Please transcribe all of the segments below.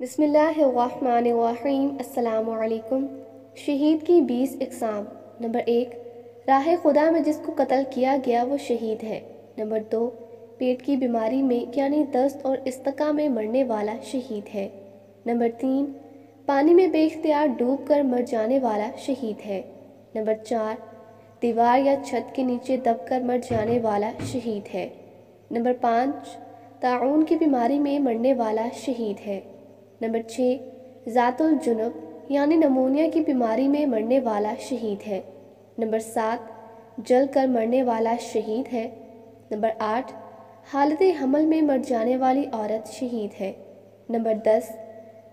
बिसमीम शहीद की बीस इकसाम। नंबर एक, राह खुदा में जिसको कत्ल किया गया वो शहीद है। नंबर दो, पेट की बीमारी में, यानी दस्त और इस्तका में मरने वाला शहीद है। नंबर तीन, पानी में बेख्तियार डूब कर मर जाने वाला शहीद है। नंबर चार, दीवार या छत के नीचे दब कर मर जाने वाला शहीद है। नंबर पाँच ताउन की बीमारी में मरने वाला शहीद है। नंबर छः ज़ातुल जुनब, यानी नमोनिया की बीमारी में मरने वाला शहीद है। नंबर सात, जल कर मरने वाला शहीद है। नंबर आठ, हालत हमल में मर जाने वाली औरत शहीद है। नंबर दस,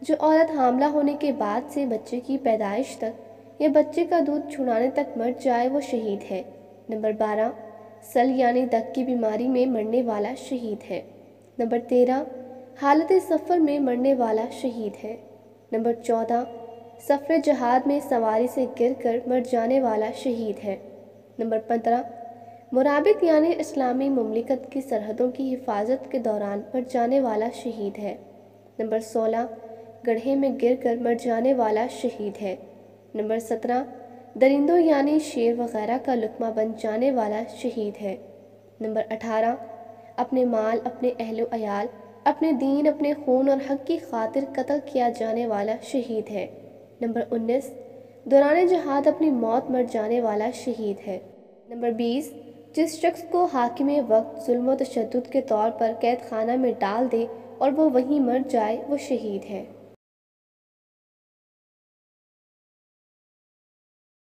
जो औरत हामला होने के बाद से बच्चे की पैदाइश तक या बच्चे का दूध छुड़ाने तक मर जाए, वो शहीद है। नंबर बारह, सल यानी दक की बीमारी में मरने वाला शहीद है। नंबर तेरह हालत सफ़र में मरने वाला शहीद है। नंबर चौदह, सफ़र जहाद में सवारी से गिर कर मर जाने वाला शहीद है। नंबर पंद्रह मुराबित यानी इस्लामी ममलिकत की सरहदों की हिफाजत के दौरान मर जाने वाला शहीद है। नंबर सोलह, गढ़े में गिर कर मर जाने वाला शहीद है। नंबर सत्रह, दरिंदों यानी शेर वगैरह का लुकमा बन जाने वाला शहीद है। नंबर अठारह, अपने माल, अपने अहलो अयाल अपने दीन, अपने खून और हक की खातिर कत्ल किया जाने वाला शहीद है। नंबर उन्नीस, दौरान जहाद अपनी मौत मर जाने वाला शहीद है। नंबर बीस, जिस शख्स को हाकिम वक्त जुल्म तशद के तौर पर कैद खाना में डाल दे और वो वहीं मर जाए, वो शहीद है।